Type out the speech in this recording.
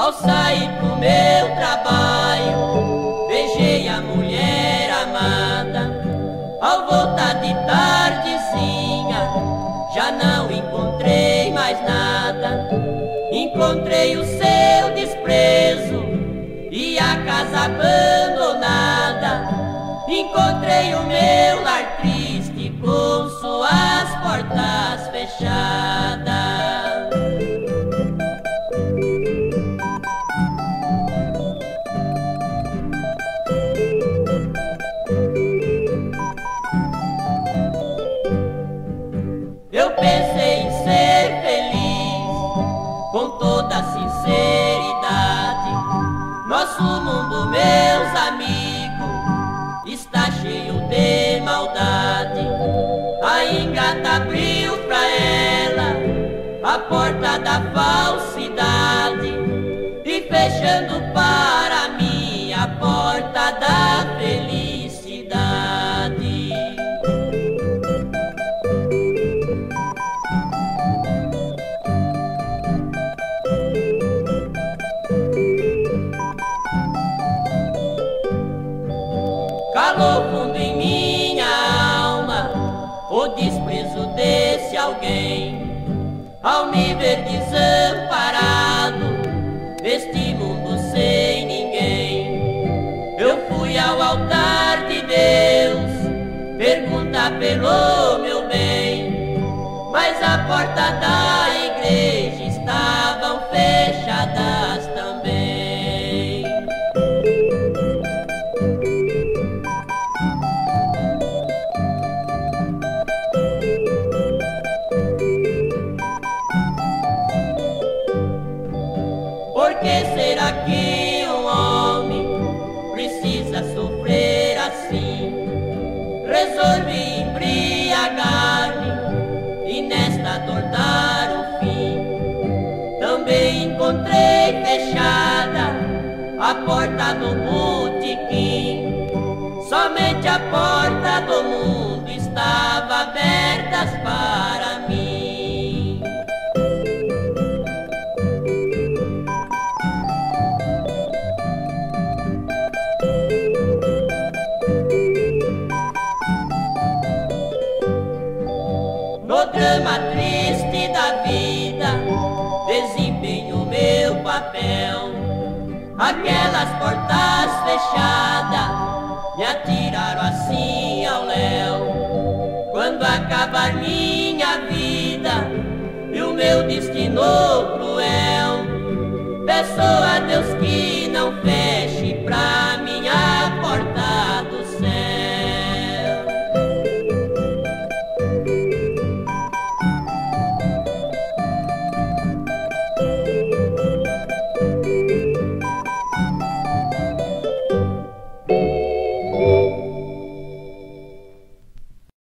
Ao sair pro meu trabalho, beijei a mulher amada. Ao voltar de tardezinha, já não encontrei mais nada. Encontrei o seu desprezo e a casa abandonada. Encontrei o meu lar triste com suas portas fechadas. Nosso mundo, meus amigos, está cheio de maldade. A ingrata abriu pra ela a porta da falsidade e fechando para mim a porta da alguém. Ao me ver desamparado neste mundo sem ninguém, eu fui ao altar de Deus perguntar pelo meu bem, mas a porta da será que um homem precisa sofrer assim? Resolvi embriagar-me e nesta dor dar o fim. Também encontrei fechada a porta do botequim. Somente a porta drama triste da vida, desempenho meu papel. Aquelas portas fechadas me atiraram assim ao léu. Quando acabar minha vida e o meu destino cruel, Deus